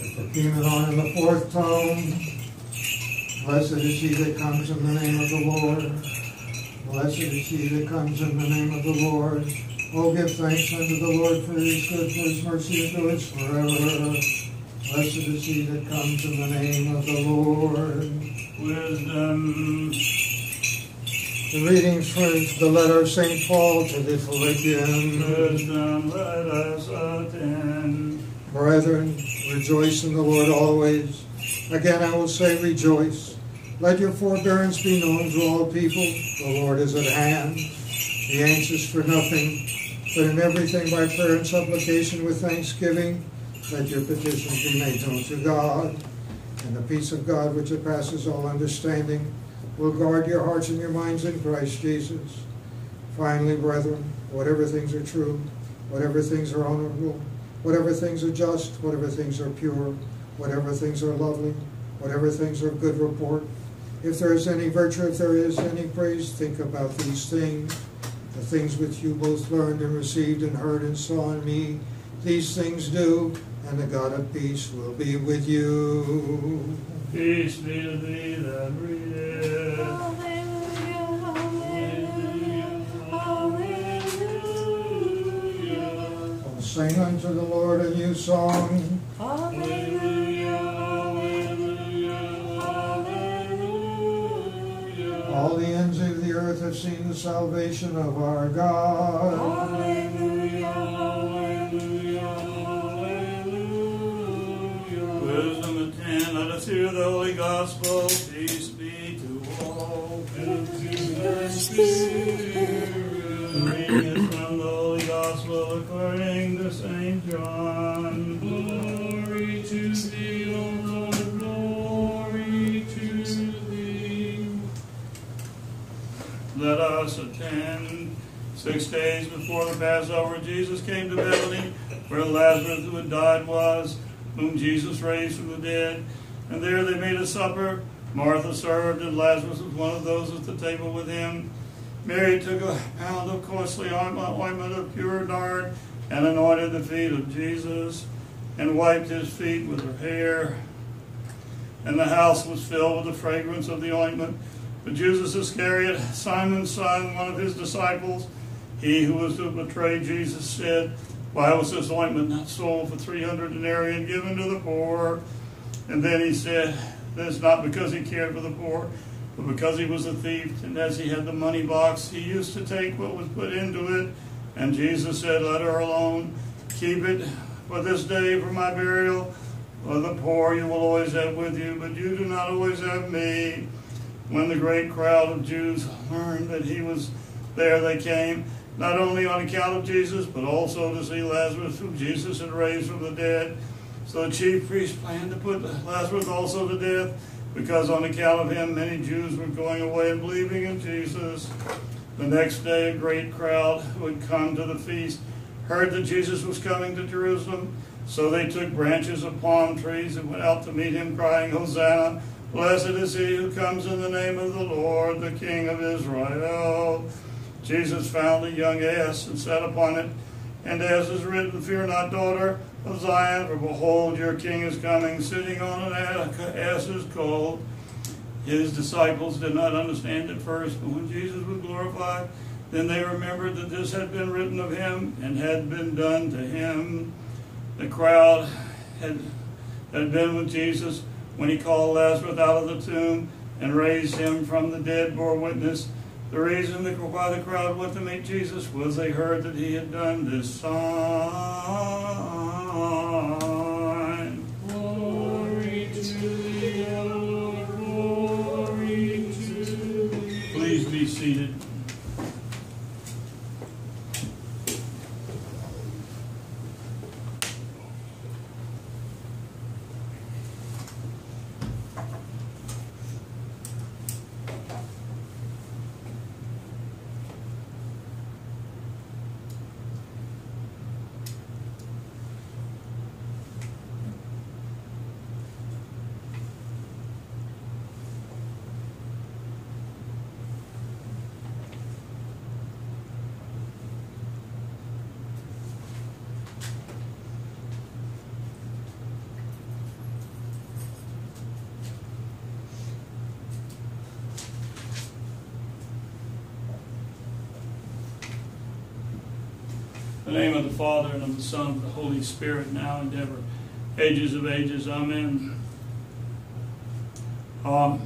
The prokeimenon in the fourth tone. Blessed is he that comes in the name of the Lord. Blessed is he that comes in the name of the Lord. Oh, give thanks unto the Lord for his good, for his mercy endures forever. Blessed is he that comes in the name of the Lord. Wisdom. The readings from the letter of St. Paul to the Philippians. Wisdom, let us attend. Brethren, rejoice in the Lord always. Again, I will say, rejoice. Let your forbearance be known to all people. The Lord is at hand. Be anxious for nothing, but in everything by prayer and supplication with thanksgiving, let your petitions be made known to God. And the peace of God, which surpasses all understanding, will guard your hearts and your minds in Christ Jesus. Finally, brethren, whatever things are true, whatever things are honorable, whatever things are just, whatever things are pure, whatever things are lovely, whatever things are good report, if there is any virtue, if there is any praise, think about these things, the things which you both learned and received and heard and saw in me. These things do, and the God of peace will be with you. Peace be to thee that readeth. Sing unto the Lord a new song. All the ends of the earth have seen the salvation of our God. Wisdom Let us attend. Six days before the Passover, Jesus came to Bethany, where Lazarus who had died was, whom Jesus raised from the dead. And there they made a supper. Martha served, and Lazarus was one of those at the table with him. Mary took a pound of costly ointment of pure nard and anointed the feet of Jesus and wiped his feet with her hair. And the house was filled with the fragrance of the ointment. But Judas Iscariot, Simon's son, one of his disciples, he who was to betray Jesus, said, Why was this ointment not sold for 300 denarii and given to the poor? And then he said, This not because he cared for the poor, but because he was a thief, and as he had the money box, he used to take what was put into it. And Jesus said, Let her alone. Keep it for this day for my burial. For the poor you will always have with you, but you do not always have me. When the great crowd of Jews learned that he was there, they came, not only on account of Jesus, but also to see Lazarus, whom Jesus had raised from the dead. So the chief priests planned to put Lazarus also to death, because on account of him many Jews were going away and believing in Jesus. The next day, a great crowd who had come to the feast heard that Jesus was coming to Jerusalem. So they took branches of palm trees and went out to meet him, crying, Hosanna! Blessed is he who comes in the name of the Lord, the King of Israel. Jesus found a young ass and sat upon it. And as is written, Fear not, daughter of Zion, for behold, your king is coming, sitting on an ass's colt. His disciples did not understand at first, but when Jesus was glorified, then they remembered that this had been written of him and had been done to him. The crowd had, had been with Jesus when he called Lazarus out of the tomb and raised him from the dead, bore witness. The reason why the crowd went to meet Jesus was they heard that he had done this sign. The name of the Father, and of the Son, and of the Holy Spirit, now and ever. Ages of ages. Amen. Um,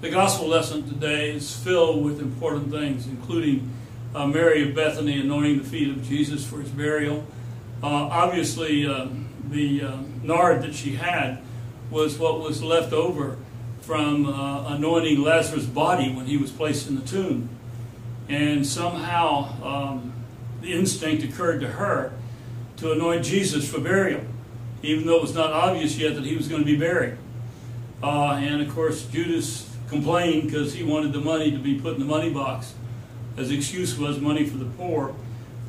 the gospel lesson today is filled with important things, including uh, Mary of Bethany anointing the feet of Jesus for his burial. Uh, obviously, uh, the uh, nard that she had was what was left over from uh, anointing Lazarus' body when he was placed in the tomb. And somehow um, the instinct occurred to her to anoint Jesus for burial, even though it was not obvious yet that he was going to be buried. Uh, and of course, Judas complained because he wanted the money to be put in the money box. His excuse was money for the poor.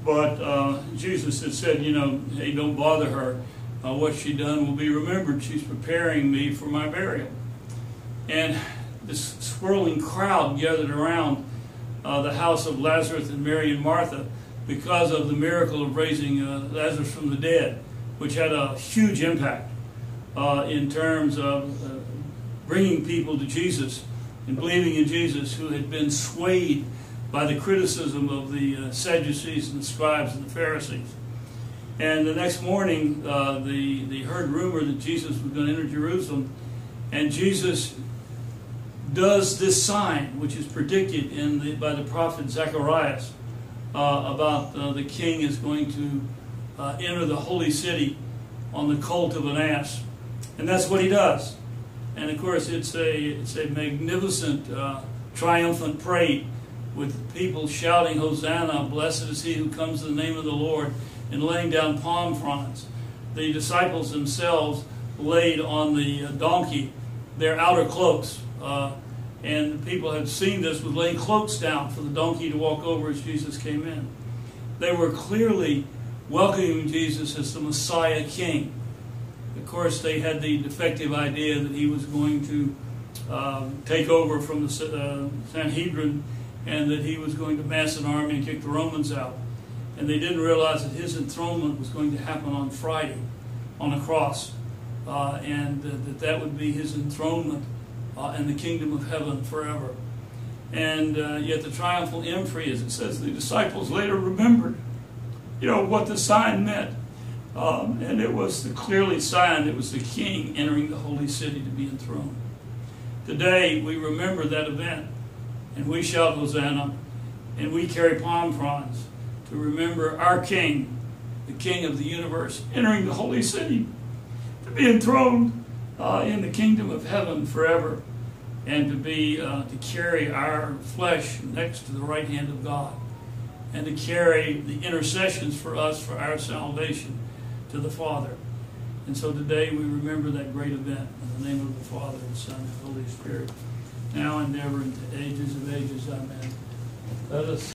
But uh, Jesus had said, you know, hey, don't bother her. Uh, what she done will be remembered. She's preparing me for my burial. And this swirling crowd gathered around uh, the house of Lazarus and Mary and Martha because of the miracle of raising uh, Lazarus from the dead, which had a huge impact uh, in terms of uh, bringing people to Jesus and believing in Jesus who had been swayed by the criticism of the uh, Sadducees and the scribes and the Pharisees. And the next morning, uh, the, they heard rumor that Jesus was going to enter Jerusalem, and Jesus does this sign, which is predicted in the, by the prophet Zacharias, uh, about uh, the king is going to uh, enter the holy city on the colt of an ass. And that's what he does. And of course, it's a, it's a magnificent, uh, triumphant parade with people shouting, Hosanna, blessed is he who comes in the name of the Lord, and laying down palm fronds. The disciples themselves laid on the uh, donkey their outer cloaks. Uh, and people had seen this with laying cloaks down for the donkey to walk over as Jesus came in. They were clearly welcoming Jesus as the Messiah King. Of course, they had the defective idea that he was going to um, take over from the uh, Sanhedrin and that he was going to mass an army and kick the Romans out. And they didn't realize that his enthronement was going to happen on Friday on a cross, uh, and uh, that that would be his enthronement uh, in the kingdom of heaven forever. And uh, yet the triumphal entry, as it says, the disciples later remembered, you know, what the sign meant. Um, and it was the clearly sign it was the king entering the holy city to be enthroned. Today we remember that event and we shout Hosanna and we carry palm fronds to remember our king, the king of the universe, entering the holy city to be enthroned uh, in the kingdom of heaven forever and to be uh, to carry our flesh next to the right hand of God and to carry the intercessions for us for our salvation to the Father. And so today we remember that great event in the name of the Father and Son and Holy Spirit, now and ever into ages of ages. Amen. Let us